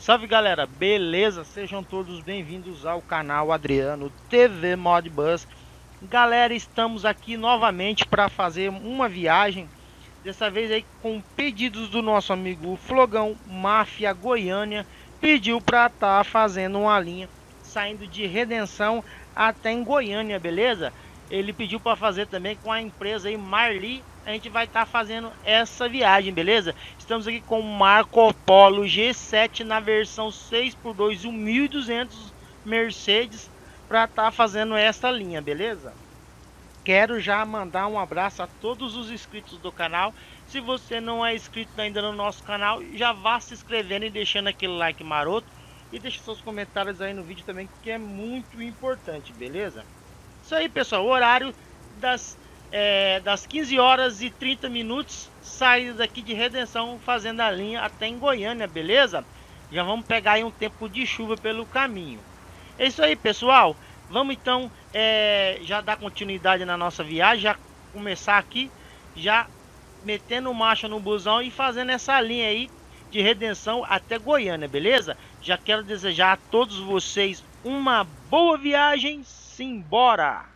Salve galera, beleza? Sejam todos bem-vindos ao canal Adriano TV Modbus. Galera, estamos aqui novamente para fazer uma viagem, dessa vez aí com pedidos do nosso amigo Flogão Máfia Goiânia, pediu para estar tá fazendo uma linha saindo de Redenção até em Goiânia, beleza? Ele pediu para fazer também com a empresa aí Marli a gente vai estar tá fazendo essa viagem, beleza? Estamos aqui com o Marco Polo G7 na versão 6x2 1200 Mercedes para estar tá fazendo essa linha, beleza? Quero já mandar um abraço a todos os inscritos do canal. Se você não é inscrito ainda no nosso canal, já vá se inscrevendo e deixando aquele like maroto. E deixe seus comentários aí no vídeo também, que é muito importante, beleza? Isso aí, pessoal. O horário das é, das 15 horas e 30 minutos, saída daqui de Redenção, fazendo a linha até em Goiânia, beleza? Já vamos pegar aí um tempo de chuva pelo caminho. É isso aí, pessoal. Vamos então é, já dar continuidade na nossa viagem, já começar aqui, já metendo marcha no busão e fazendo essa linha aí de Redenção até Goiânia, beleza? Já quero desejar a todos vocês uma boa viagem, simbora!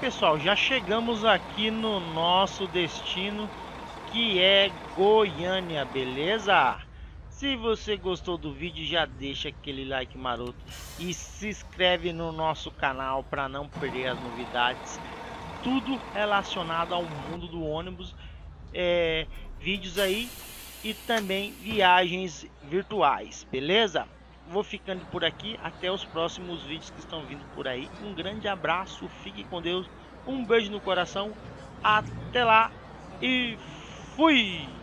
Pessoal. Já chegamos aqui no nosso destino, que é Goiânia, beleza? Se você gostou do vídeo, já deixa aquele like maroto e se inscreve no nosso canal para não perder as novidades. Tudo relacionado ao mundo do ônibus, é, vídeos aí e também viagens virtuais, beleza? Vou ficando por aqui, até os próximos vídeos que estão vindo por aí. Um grande abraço, fique com Deus, um beijo no coração, até lá e fui!